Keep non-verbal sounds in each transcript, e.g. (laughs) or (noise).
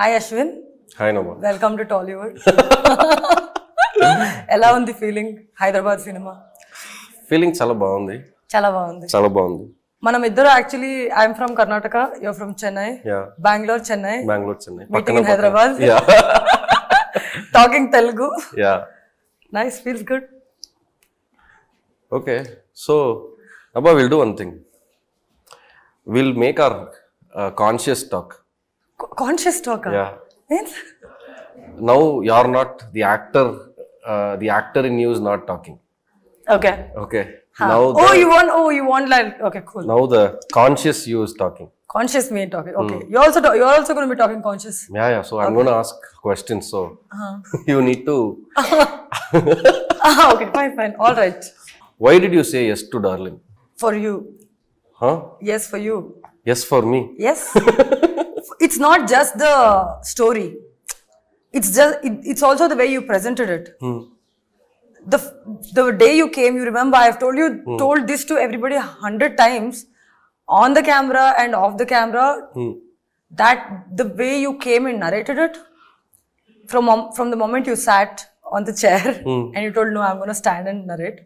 Hi Ashwin hi నమ్మా welcome to Tollywood ఎలా ఉంది ఫీలింగ్ హైదరాబాద్ సినిమా ఫీలింగ్ చాలా బాగుంది. చాలా బాగుంది. చాలా బాగుంది. మనం ఇద్దరు actually I'm from Karnataka you're from Chennai Bengaluru Chennai Bengaluru Chennai meeting in Hyderabad talking Telugu yeah nice feels good okay so అబ్బా will do one thing will make our conscious talk conscious talker. Yeah. Means? Now you are not the actor. Uh, the actor in you is not talking. Okay. Okay. Now. Oh, you want? Oh, you want like? Okay, cool. Now the conscious you is talking. Conscious me talking. Hmm. Okay. You also. You are also going to be talking conscious. Yeah, yeah. So. I'm going to ask questions. So uh-huh. (laughs) you need to. (laughs) uh-huh. Okay. Fine. Fine. All right. Why did you say yes to darling? For you. Huh? Yes for you. Yes for me. Yes. (laughs) it's not just the story. It's just it, it's also the way you presented it. Hmm. The the day you came, you remember I've told you hmm. told this to everybody a hundred times on the camera and off the camera. Hmm. That the way you came and narrated it from from the moment you sat on the chair (laughs) and you told no, I'm gonna stand and narrate.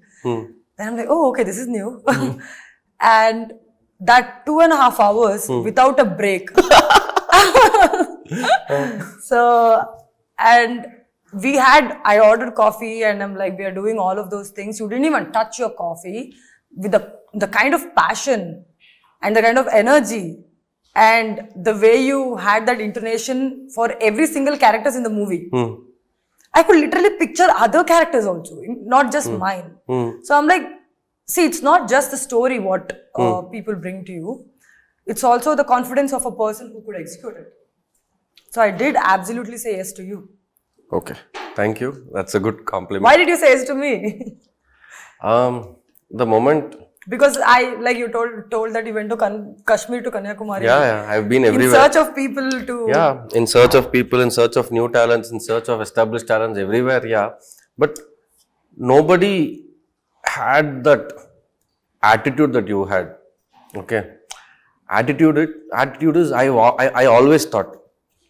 Then I'm like, oh, okay, this is new. (laughs) and that two and a half hours without a break. (laughs) (laughs) so, and we had, I ordered coffee and I'm like, we are doing all of those things. You didn't even touch your coffee with the, the kind of passion and the kind of energy and the way you had that intonation for every single characters in the movie. Hmm. I could literally picture other characters also, not just hmm. mine. Hmm. So I'm like, see, it's not just the story what uh, people bring to you. It's also the confidence of a person who could execute it. So I did absolutely say yes to you. Okay. Thank you. That's a good compliment. Why did you say yes to me? (laughs) Um, the moment. because I, like you told, told that you went to Kan- Kashmir to Kanyakumari Yeah, yeah. I've been everywhere. in search of people to. yeah, in search of people, in search of new talents, in search of established talents everywhere. Yeah, but nobody had that attitude that you had. Okay, attitude. It attitude is I I, I always thought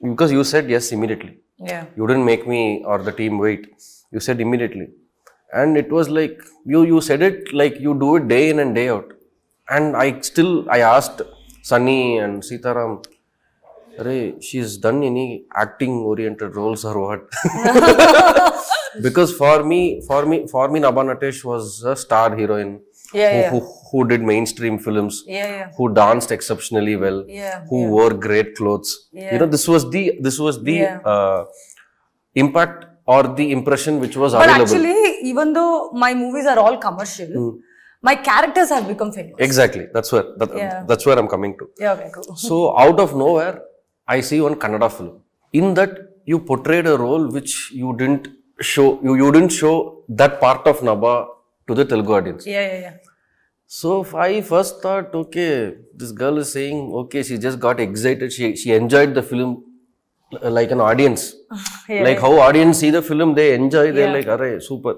because you said yes immediately. Yeah. You didn't make me or the team wait. You said immediately. And it was like you you said it like you do it day in and day out. And I still I asked Sunny and Sitaram, Arey, she's done any acting oriented roles or what? (laughs) (laughs) because for me, for me, for me, Nabha Natesh was a star heroine Yeah, who, yeah. who, who did mainstream films Yeah, yeah. who danced exceptionally well, Yeah, who wore great clothes. You know, this was the this was the uh, impact or the impression which was But available. actually, even though my movies are all commercial, my characters have become famous. exactly. That's where that, Yeah. that's where I'm coming to. Yeah, okay, cool. (laughs) So out of nowhere, I see one Kannada film. In that, you portrayed a role which you didn't show. You, you didn't show that part of Nabha to the Telugu audience. Yeah, yeah, yeah. So I first thought, okay, this girl is saying, okay, she just got excited. She she enjoyed the film uh, like an audience. (laughs) Yeah, like how audience see the film, they enjoy. They're like, array, super.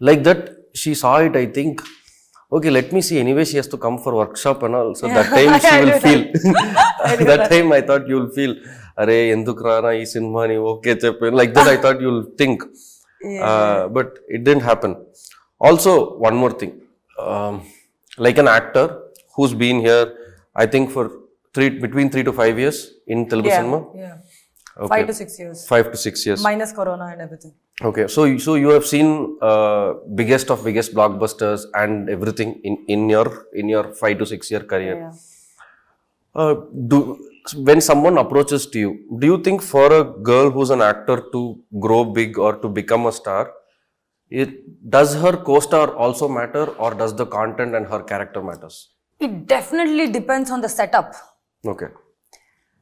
Like that, she saw it. I think, okay, let me see. Anyway, she has to come for workshop and all. So that time she (laughs) I will do feel. (laughs) that time I thought you'll feel, array, ఎందుకు రానా ఈ cinema ని okay చెప్పాను like that I thought you'll think. Uh, but it didn't happen. Also, one more thing. Um, like an actor who's been here, I think for three between three to five years in Telugu Yeah, cinema. yeah. Okay. Five to six years. Five to six years. Minus Corona and everything. Okay, so you- so you have seen uh, biggest of biggest blockbusters and everything in in your in your five to six year career. Yeah. Uh, do when someone approaches to you, do you think for a girl who's an actor to grow big or to become a star, it does her co-star also matter or does the content and her character matters? It definitely depends on the setup. Okay.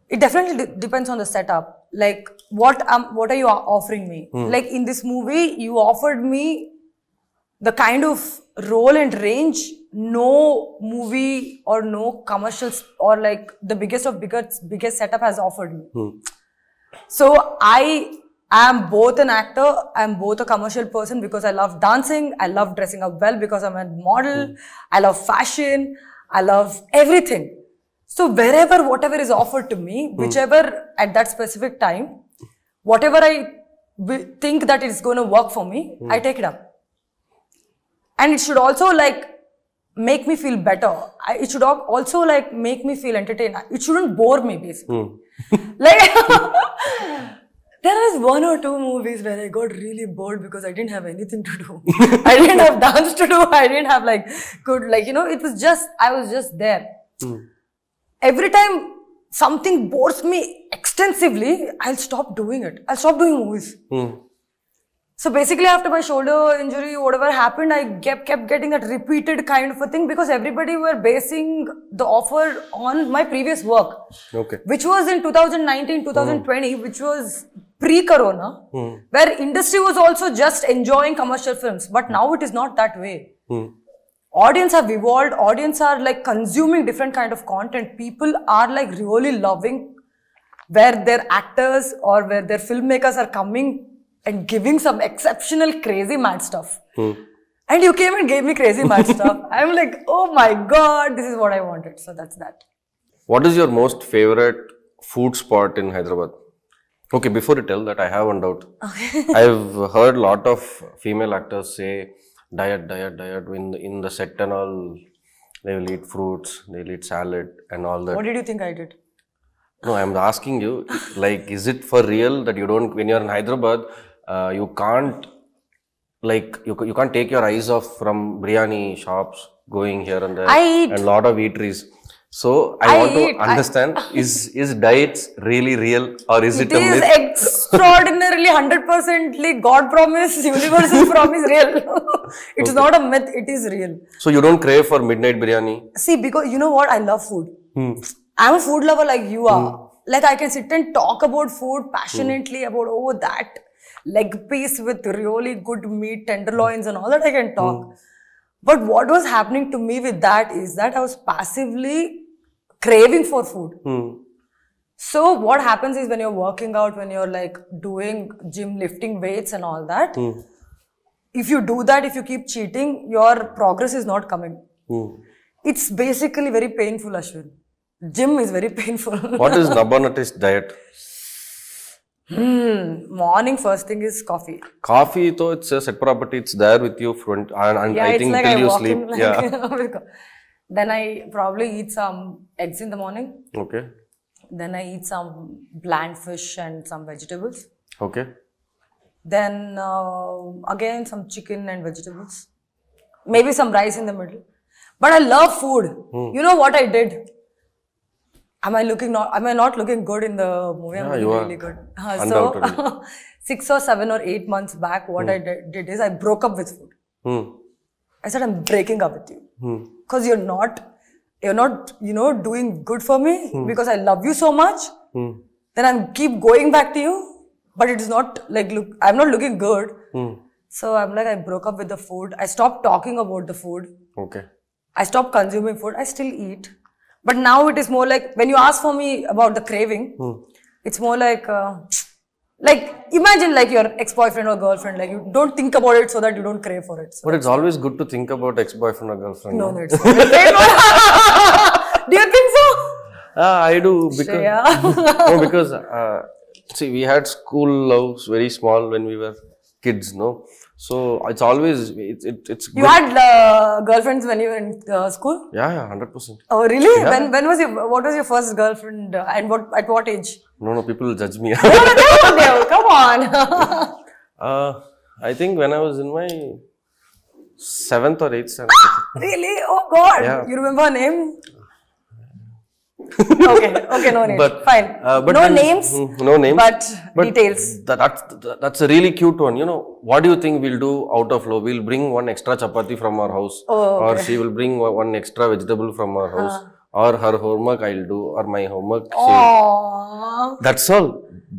It definitely de- depends on the setup. Like what um what are you offering me? Like in this movie, you offered me the kind of role and range no movie or no commercials or like the biggest of biggest biggest setup has offered me. So I am both an actor, I'm both a commercial person because I love dancing, I love dressing up well because I'm a model, hmm. I love fashion, I love everything. So wherever whatever is offered to me, hmm. whichever at that specific time, whatever I think that it's going to work for me, hmm. I take it up. And it should also like make me feel better. I, it should also like make me feel entertained. It shouldn't bore me basically. like (laughs) (laughs) there is one or two movies where I got really bored because I didn't have anything to do. (laughs) I didn't have dance to do. I didn't have like good like you know it was just I was just there. Every time something bores me extensively, I'll stop doing it. I'll stop doing movies. Hmm. So basically, after my shoulder injury, whatever happened, I kept, kept getting that repeated kind of a thing because everybody were basing the offer on my previous work, Okay. which was in 2019, 2020, which was pre-corona, where industry was also just enjoying commercial films. But now it is not that way. Hmm. Audience have evolved. Audience are like consuming different kind of content. People are like really loving where their actors or where their filmmakers are coming and giving some exceptional crazy mad stuff. And you came and gave me crazy mad (laughs) stuff. I'm like, oh my god, this is what I wanted. So that's that. What is your most favorite food spot in Hyderabad? Okay, before you tell that, I have one doubt. (laughs) I've heard a lot of female actors say diet, diet, diet. In the, in the set and all, they will eat fruits, they'll eat salad and all that. What did you think I did? No, I'm asking you, like, is it for real that you don't, when you're in Hyderabad, uh, you can't, like, you, you can't take your eyes off from biryani shops going here and there I eat. and lot of eateries. So I, I want eat. to understand: (laughs) is is diets really real or is it, It a is myth? extraordinarily 100% God promise, (laughs) universal promise real. (laughs) it's not a myth, it is real. So you don't crave for midnight biryani? See, because you know what? I love food. Hmm. I'm a food lover like you are. Hmm. Like I can sit and talk about food hmm. passionately about oh that leg piece with really good meat, tenderloins and all that I can talk. Hmm. But what was happening to me with that is that I was passively craving for food. Hmm. So what happens is when you're working out, when you're like doing gym, lifting weights and all that, if you do that, if you keep cheating, your progress is not coming. Hmm. It's basically very painful, Ashwin. Gym is very (laughs) painful. What is Nabha Natesh's diet? Morning first thing is coffee. Coffee, though it's a set property, it's there with you front, and, and Yeah, I think like till I you sleep. in like yeah. (laughs) then I probably eat some eggs in the morning. Okay. Then I eat some bland fish and some vegetables. Okay. Then uh, again some chicken and vegetables. Maybe some rice in the middle. But I love food. Hmm. You know what I did? Am I looking not? Am I not looking good in the movie? I'm Yeah, looking you are. really good. Uh, so (laughs) six or seven or eight months back, what I did, did is I broke up with food. Hmm. I said I'm breaking up with you Hmm. because you're not, you're not, you know, doing good for me because I love you so much. Hmm. Then I'm keep going back to you, but it is not like look. I'm not looking good. Hmm. So I'm like I broke up with the food. I stopped talking about the food. Okay. I stopped consuming food. I still eat, but now it is more like when you ask for me about the craving, it's more like. Uh, like imagine like your ex-boyfriend or girlfriend like you don't think about it so that you don't crave for it so But it's always good to think about ex-boyfriend or girlfriend. no, no? it's (laughs) Do you think so? Ah, I do because (laughs) no, because uh, see, we had school loves very small when we were kids, no. So it's always it, it it's You good. had uh, girlfriends when you were in uh, school? yeah, yeah, hundred percent. Oh, really? When when was your what was your first girlfriend uh, and what at what age? No, no, people will judge me. No, no, no, no, come on. (laughs) uh, I think when I was in my seventh or eighth standard. (laughs) really? Oh God! Yeah. You remember her name? Okay, okay, no (laughs) name. But Fine. uh, but no then- names, Mm, no names. but, details. That, that's that's a really cute one. You know, what do you think we'll do out of love? We'll bring one extra chapati from our house, Oh, or she will bring one extra vegetable from our house, or her homework I'll do, or my homework. she- Aww. That's all.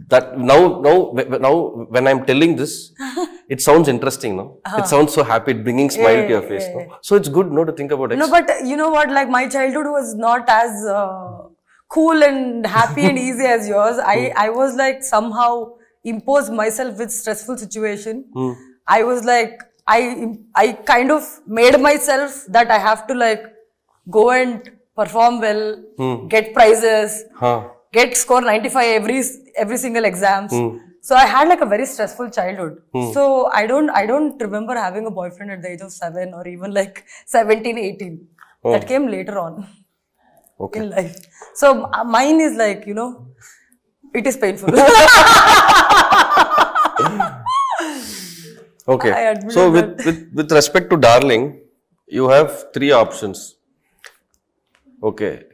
That now, now, now, when I'm telling this, (laughs) it sounds interesting, no? It sounds so happy, bringing smile to your face, no? So it's good, no, to think about it. No, but you know what? Like my childhood was not as uh, cool and happy and easy as (laughs) yours. I hmm. I was like somehow imposed myself with stressful situation. Hmm. I was like I I kind of made myself that I have to like go and perform well, hmm. get prizes. Huh. get score 95 every every single exams. So I had like a very stressful childhood. So I don't I don't remember having a boyfriend at the age of 7 or even like 17 18. That came later on Okay. (laughs) in life. So m- mine is like, you know, it is painful. (laughs) Okay. (laughs) So with, with with respect to darling, you have three options. Okay.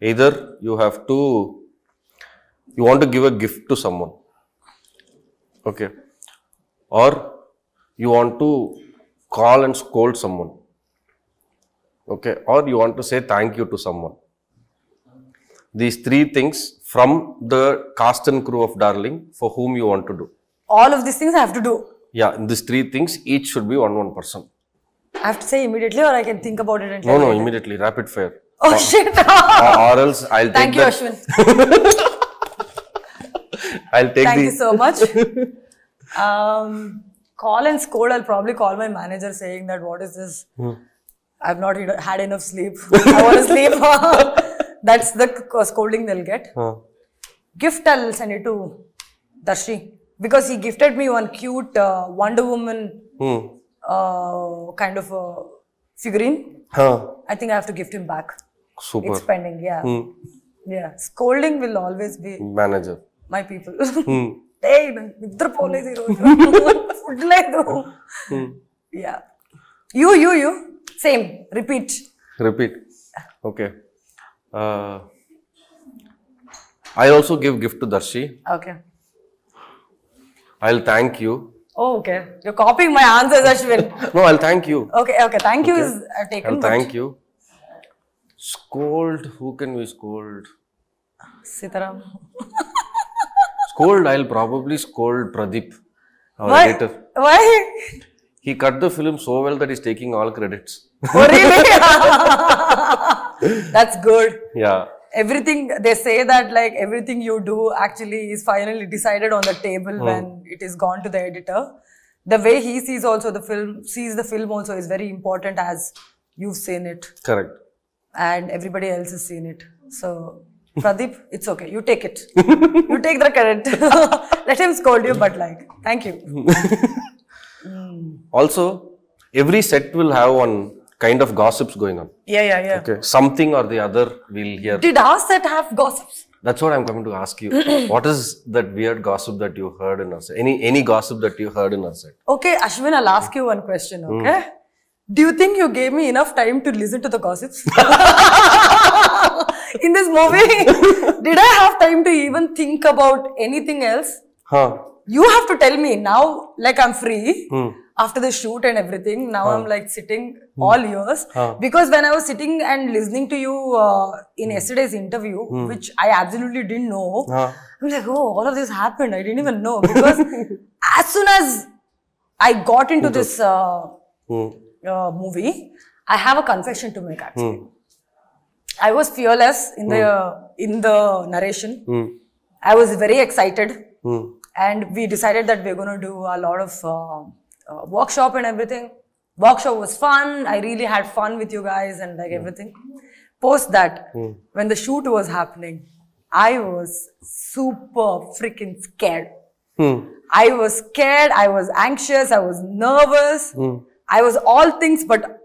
Either you have to you want to give a gift to someone. Okay. Or you want to call and scold someone. Okay. Or you want to say thank you to someone. These three things from the cast and crew of Darling for whom you want to do. All of these things I have to do. Yeah, these three things each should be one one person. I have to say immediately or I can think about it and No, no, immediately, rapid fire. Oh shit. or, or else I'll take Thank you, Ashwin. (laughs) I'll take Thank the you so much. um, call and scold. I'll probably call my manager saying that what is this? I've not had enough sleep. I want to sleep. (laughs) (laughs) That's the c- scolding they'll get. Huh. Gift I'll send it to Darshi because he gifted me one cute uh, Wonder Woman Hmm. uh, kind of a figurine. Huh. I think I have to gift him back. Super. It's pending. Yeah. Hmm. Yeah. Scolding will always be Manager. my people. Hmm. ఏ నిద్ర పోలేదు ఈరోజు food లేదు yeah you you you same repeat Repeat. Okay. Uh, I also give gift to Darshi. Okay. I'll thank you. Oh, okay. You're copying my answers, Ashwin. (laughs) no, I'll thank you. Okay, okay. Thank you okay. is taken. I'll thank you. Scold. Who can we scold? Sitaram. scold. I'll probably scold Pradeep, our Why? editor. Why? He cut the film so well that he's taking all credits. Oh, really? (laughs) (laughs) That's good. Yeah. Everything they say that like everything you do actually is finally decided on the table hmm. when it is gone to the editor. The way he sees also the film sees the film also is very important as you've seen it Correct. and everybody else has seen it. So Pradeep, (laughs) it's okay. You take it. you take the credit. (laughs) Let him scold you, but like, thank you. (laughs) Hmm. Also, every set will have one kind of gossips going on. Yeah, yeah, yeah. Okay. Something or the other we'll hear. Did our set have gossips? That's what I'm coming to ask you. (clears throat) what is that weird gossip that you heard in our set? Any any gossip that you heard in our set? Okay, Ashwin, I'll ask you one question, hmm. okay? Do you think you gave me enough time to listen to the gossips? (laughs) In this movie, did I have time to even think about anything else? Huh. You have to tell me now, like I'm free hmm. After the shoot and everything. Now I'm like sitting all ears. Because when I was sitting and listening to you uh, in yesterday's interview, which I absolutely didn't know, Huh. I'm like, oh, all of this happened. I didn't even know. Because (laughs) as soon as I got into this uh, Hmm. uh, movie, I have a confession to make actually. I was fearless in the in the narration. Hmm. I was very excited, Hmm. and we decided that we're going to do a lot of uh, workshop and everything. Workshop was fun. I really had fun with you guys and like hmm. everything. Post that, hmm. when the shoot was happening, I was super freaking scared. Hmm. I was scared, I was anxious, I was nervous. Hmm. I was all things but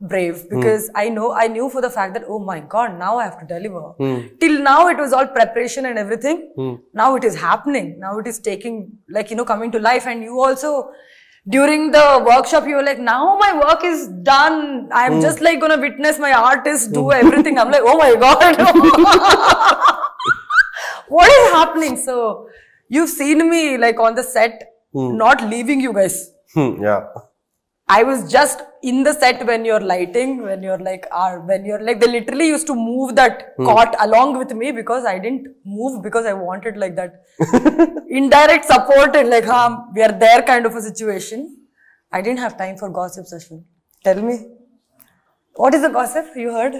brave because I know I knew for the fact that oh my god, now I have to deliver. Till now it was all preparation and everything. Now it is happening. Now it is taking like you know coming to life and you also during the workshop you were like now my work is done. I'm hmm. just like gonna witness my artist do hmm. everything. I'm like oh my god (laughs) what is happening? So you've seen me like on the set hmm. not leaving you guys. Hmm. Yeah. I was just in the set when you're lighting when you're like are when you're like they literally used to move that hmm. cot along with me because i didn't move because i wanted like that (laughs) indirect support and like huh, we are there kind of a situation i didn't have time for gossip session. tell me what is the gossip you heard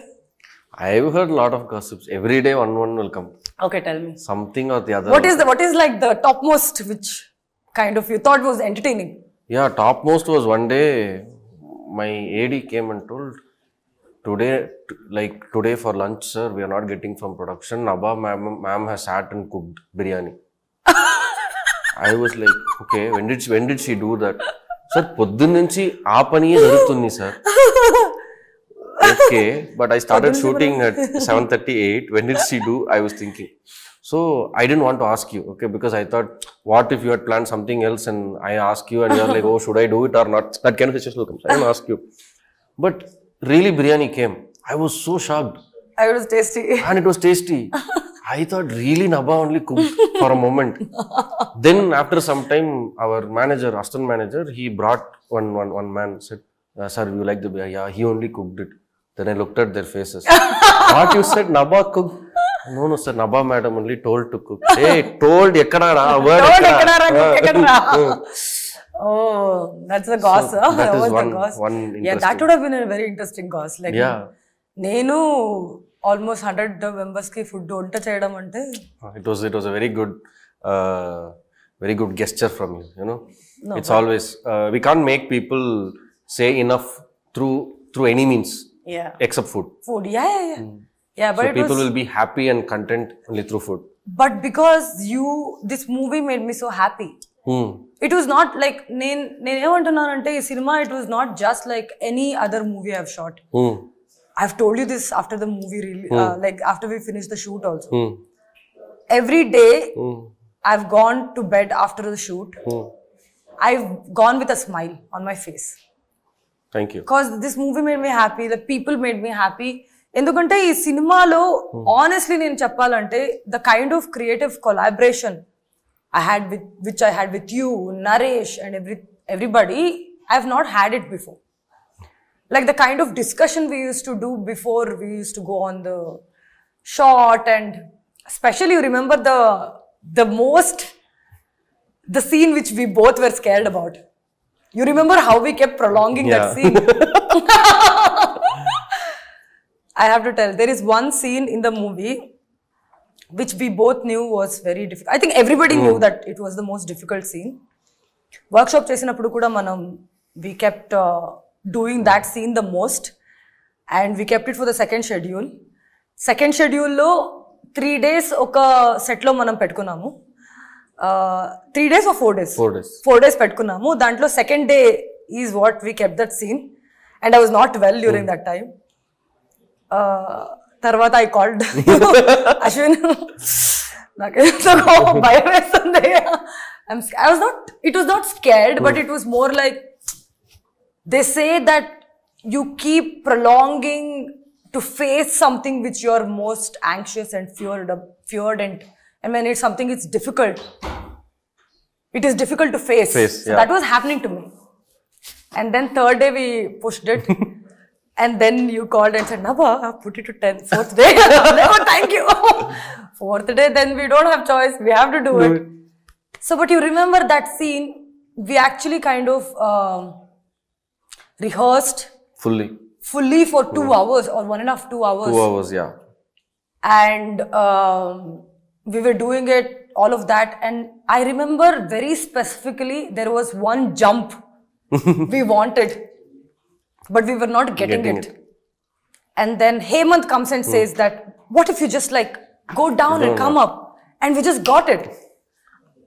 I've heard a lot of gossips. Every day one one will come. okay tell me Something or the other. what is the what is like the topmost which kind of you thought was entertaining yeah, topmost was one day my AD came and told, today, like today for lunch, sir, we are not getting from production. Nabha ma'am, ma'am has sat and cooked biryani. I was like, okay, when did she, when did she do that? Sir పొద్దున్న నుంచి ఆ పనియే జరుగుతుంది sir okay but I started shooting at seven thirty eight when it see do I was thinking so I didn't want to ask you, okay, because I thought, what if you had planned something else and I ask you and you're like, oh, should I do it or not? That kind of situation comes. So I didn't ask you. But really, biryani came. I was so shocked. I was tasty. And it was tasty. (laughs) I thought really Nabha only cooked for a moment. then after some time, our manager, Aston manager, he brought one one one man said, uh, "Sir, you like the biryani? Yeah, he only cooked it." Then I looked at their faces. (laughs) what you said, Nabha cooked నూనె sir నబా madam only told to cook a told ఎక్కడ రా? Word ఎక్కడ? Oh that's the gas yeah that would have been a very interesting gas like నేను almost hundred మెంబర్స్కి food వంట చేయడం అంటే it was it was very good very good gesture from you you know it's always we can make people say enough through through any means except food food yeah yeah yeah yeah So but it people will be happy and content only through food. But because you this movie made me so happy Hmm. It was not like నేను నేనేమంటున్నానంటే ఈ cinema it was not just like any other movie I've shot Hmm. I've told you this after the movie really like after we finish the shoot also Hmm. every day Hmm. I've gone to bed after the shoot. Hmm. I've gone with a smile on my face Thank you. because this movie made me happy. The people made me happy. ఎందుకంటే ఈ సినిమాలో honestly నేను చెప్పాలంటే the kind of creative collaboration I had with which I had with you Naresh and every everybody I have not had it before like the kind of discussion we used to do before we used to go on the shot and especially you remember the the most the scene which we both were scared about you remember how we kept prolonging that Yeah. scene i have to tell there is one scene in the movie which we both knew was very difficult i think everybody knew that it was the most difficult scene workshop చేసినప్పుడు కూడా మనం we kept doing that seen the most and we kept it for the second schedule second షెడ్యూల్లో three days ఒక సెట్లో మనం పెట్టుకున్నాము three days are four days Four days. Four days పెట్టుకున్నాము దాంట్లో second day is what we కెప్ that scene and I was not well during that time తర్వాత I called (laughs) Ashwin నాకు ఎందుకో భయం వేస్తుంది I was not it was not scared but it was more like they say that you keep prolonging to face something which you're most anxious and feared of, feared and and when it's something it's difficult it is difficult to face, Face, so yeah. that was happening to me and then third day we pushed it (laughs) and then you called and said Nabha put it to 10th, fourth day. (laughs) No thank you. (laughs) Fourth day then we don't have choice. We have to do, it. so but you remember that scene? We actually kind of um, rehearsed Fully. fully for two hours or one and a half two hours. Two hours, yeah. and um, we were doing it all of that. And i remember very specifically there was one jump (laughs) we wanted but we were not getting, Getting it. and then hemant comes and says that what if you just like go down and come up and we just got it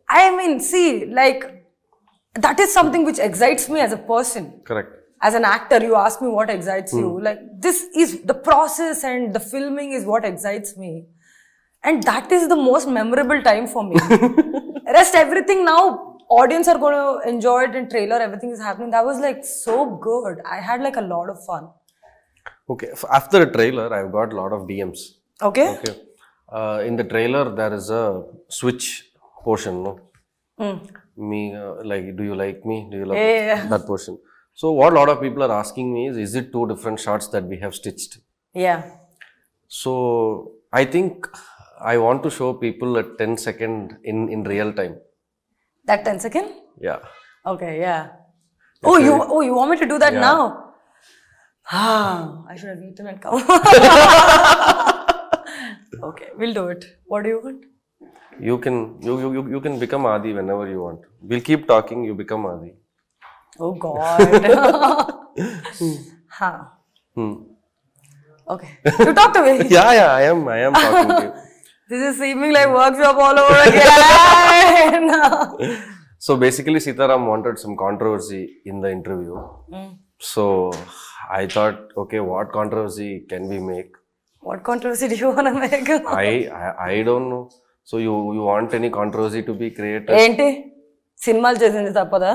i mean see like that is something which excites me as a person Correct. as an actor, you ask me what excites you. Hmm. Like, this is the process and the filming is what excites me. And that is the most memorable time for me. (laughs) Rest everything now, audience are going to enjoy it and trailer, everything is happening. That was like so good. I had like a lot of fun. Okay. After the trailer, I've got a lot of DMs. Okay? Okay. Uh, in the trailer, there is a switch portion, no? Me, uh, like, do you like me? Do you love yeah, yeah. that portion? So, what a lot of people are asking me is, is it two different shots that we have stitched? Yeah. So, I think I want to show people a 10 second in, in real time. That 10 second? Yeah. Okay, yeah. Oh, you oh you want me to do that Yeah. now? Ah, I should have eaten and come. okay, we'll do it. What do you want? You can you, you, you, you can become Adi whenever you want. We'll keep talking, you become Adi. Oh (laughs) God. (laughs) huh. Hmm. Okay. You talk to me. (laughs) yeah, yeah, I am. I am talking to you. This is seeming like workshop all over again so basically Sitaram wanted some controversy in the interview so I thought okay what controversy can be make what controversy do you want make I I don't know so you you want any controversy to be create ఏంటి? సినిమాలు చేసింది తప్పదా?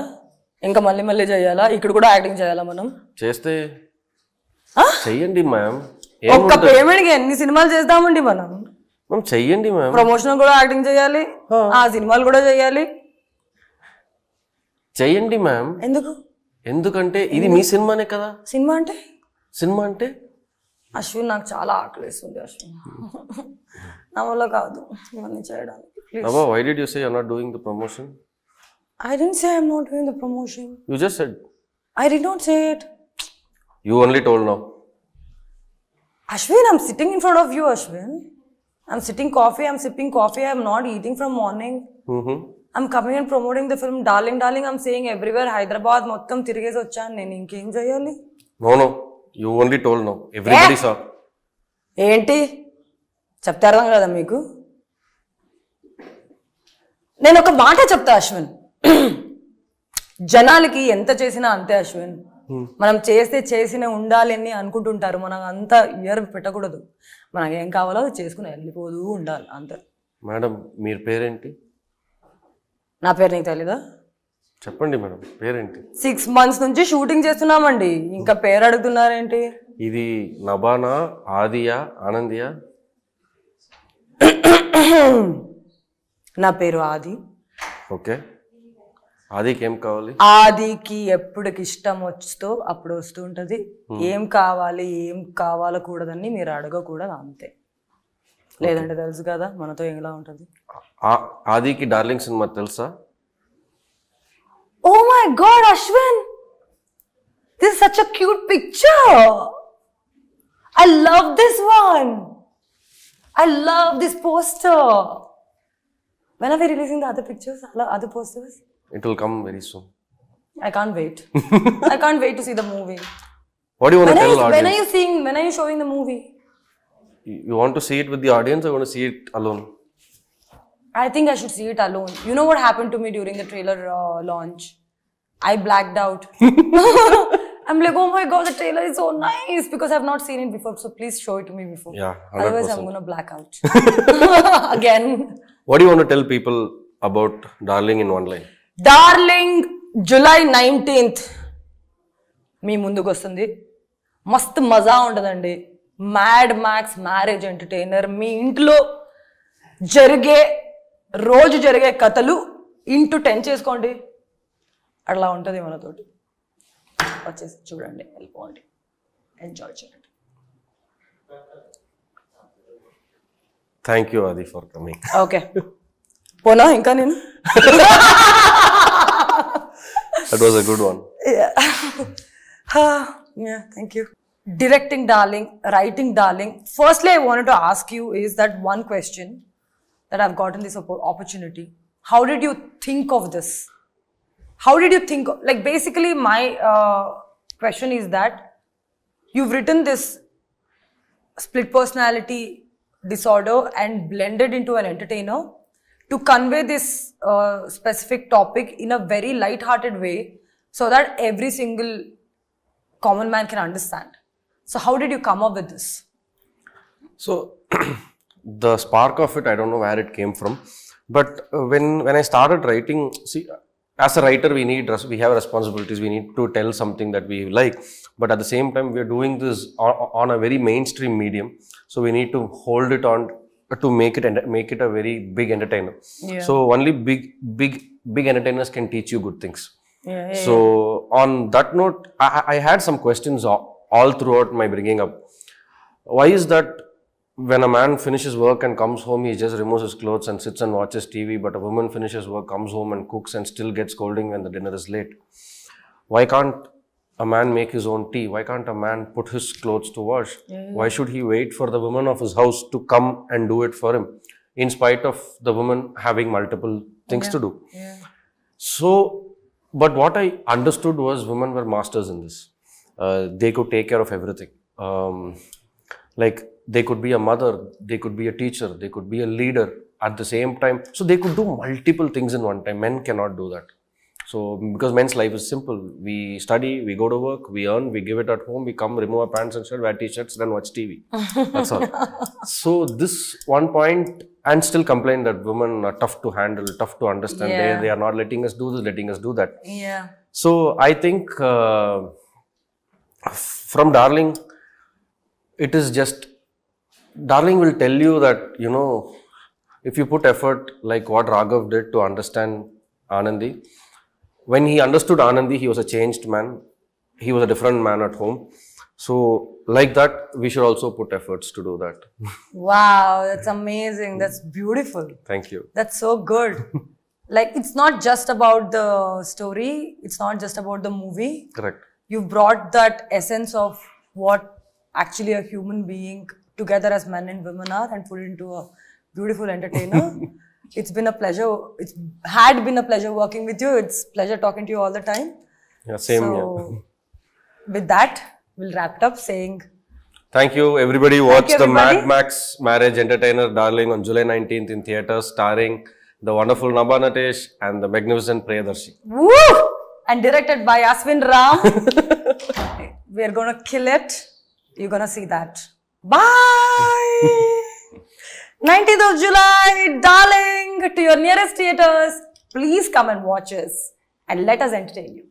ఇంకా మళ్ళీ మళ్ళీ చేయాలా? ఇక్కడ కూడా యాక్టింగ్ చేయాలా మనం? చేస్తే చేయండి మ్యామ్ ఒక్క పేమెంట్కి ఎన్ని సినిమాలు చేద్దామండి మనం? మేము చెయ్యండి మ్యామ్. ప్రమోషన్ కూడా యాక్టింగ్ చేయాలి. ఆ సినిమాలు కూడా చేయాలి. చెయ్యండి మ్యామ్. ఎందుకు? ఎందుకంటే ఇది మీ సినిమానే కదా? సినిమా అంటే? సినిమా అంటే? అశ్విన్ నాకు చాలా ఆకలి వేస్తుంది అశ్విన్. నా వల్ల కాదు ఇవన్నీ చేయడానికి. అబ్బా why did you say you are not doing the promotion I did say I am not doing the promotion you just said I did not say it you only told now Ashwin I am sitting in front of you Ashwin I'm sitting coffee, I'm sipping coffee, I'm not eating from morning. Mm-hmm. I'm coming and promoting the film Darling Darling. I'm saying everywhere Hyderabad మొత్తం తిరిగేసి వచ్చాను నేను ఇంకేం చేయాలి No, no. You only told now. Everybody saw. ఏంటి చెప్తే అర్థం కదా మీకు నేను ఒక మాట చెప్తా అశ్విన్ జనాలకి ఎంత చేసినా అంతే అశ్విన్ మనం చేస్తే చేసిన ఉండాలి అని అనుకుంటుంటారు. మనం అంత ఇయర్ పెట్టకూడదు. మనకి ఏం కావాలో అది చేసుకుని వెళ్ళిపోదు ఉండాలి అంతే. మేడం మీరు పేరేంటి? నా పేరు నీకు తెలీదా? చెప్పండి మేడం పేరేంటి? సిక్స్ మంత్స్ నుంచి షూటింగ్ చేస్తున్నామండి. ఇంకా పేరు అడుగుతున్నారేంటి? ఇది నబానా ఆదియా ఆనందియా? నా పేరు ఆది. ఓకే. ఆదికి ఏం కావాలి? ఆదికి ఎప్పటికి ఇష్టం వస్తుందో అప్పుడు వస్తూ ఉంటది. ఏం కావాలి ఏం కావాలకూడదని మీరు అడగకూడదు అంతే. లేదంటే తెలుసు కదా మనతో ఎలా ఉంటది. ఆదికి డార్లింగ్ సినిమా తెలుసా? ఓ my God Ashwin! This such a cute picture I love this one I love this poster when are we releasing the other pictures other posters It will come very soon. I can't wait. (laughs) I can't wait to see the movie. What do you want when to tell you, audience? When are you seeing? When are you showing the movie? You want to see it with the audience or you want to see it alone? I think I should see it alone. You know what happened to me during the trailer uh, launch? I blacked out. (laughs) (laughs) I'm like, oh my god, the trailer is so nice because I've not seen it before. So please show it to me before. Yeah, 100%. otherwise I'm gonna black out again. What do you want to tell people about Darling in one line? Darling July nineteenth మీ ముందుకు వస్తుంది. మస్తు మజా ఉంటుందండి. Mad Max marriage entertainer మీ ఇంట్లో జరిగే రోజు జరిగే కథలు ఇంటూ టెన్ చేసుకోండి. అట్లా ఉంటుంది మనతోటి. వచ్చేసి చూడండి వెళ్ళిపోండి. ఎంజాయ్ చేయండి. Thank you Aadi for coming okay పోనా ఇంకా నేను? (laughs) That was a good one. Yeah. (laughs) yeah, thank you. Directing, darling, writing, darling. Firstly, I wanted to ask you is that one question that I've gotten this opportunity. How did you think of this? How did you think? Like, basically, my uh, question is that you've written this split personality disorder and blended into an entertainer to convey this uh, specific topic in a very light-hearted way so that every single common man can understand. So how did you come up with this? So (clears throat) the spark of it, I don't know where it came from, but uh, when when I started writing, see, as a writer, we need we have responsibilities. We need to tell something that we like, but at the same time, we are doing this on, on a very mainstream medium, so we need to hold it on to make it enter- make it a very big entertainer. Yeah. So only big big big entertainers can teach you good things. yeah, So on that note, I, I- I had some questions all, all throughout my bringing up. Why is that when a man finishes work and comes home, he just removes his clothes and sits and watches TV, but a woman finishes work, comes home and cooks and still gets scolding when the dinner is late? Why can't a man make his own tea? Why can't a man put his clothes to wash? Why should he wait for the woman of his house to come and do it for him, in spite of the woman having multiple things to do? yeah. So, but what I understood was women were masters in this. Uh, they could take care of everything. Um, like they could be a mother they could be a teacher they could be a leader at the same time so they could do multiple things in one time men cannot do that so because men's life is simple we study we go to work we earn we give it at home we come remove our pants and shirt wear t-shirts then watch tv that's all (laughs) so this one point and still complain that women are tough to handle tough to understand Yeah. they, they are not letting us do this letting us do that Yeah. so I think uh, from Darling, it is just Darling will tell you that you know if you put effort like what Raghav did to understand Anandi, when he understood Anandi, he was a changed man. He was a different man at home. So like that, we should also put efforts to do that. Wow, that's amazing. That's beautiful. Thank you. That's so good. like, it's not just about the story, it's not just about the movie. Correct. You brought that essence of what actually a human being together as men and women are and put it into a beautiful entertainer. (laughs) it's been a pleasure. It's had been a pleasure working with you. It's pleasure talking to you all the time. Yeah, same. so, yeah. with that, we'll wrap it up saying Thank you. Everybody watch you, the Mad. Max Marriage Entertainer Darling on July 19th in theaters, starring the wonderful Nabha Natesh and the magnificent Priyadarshi. Woo! And directed by Ashwin Ram. (laughs) We're gonna kill it. You're gonna see that. Bye! 19th of July, darling, to your nearest theaters. Please come and watch us and let us entertain you.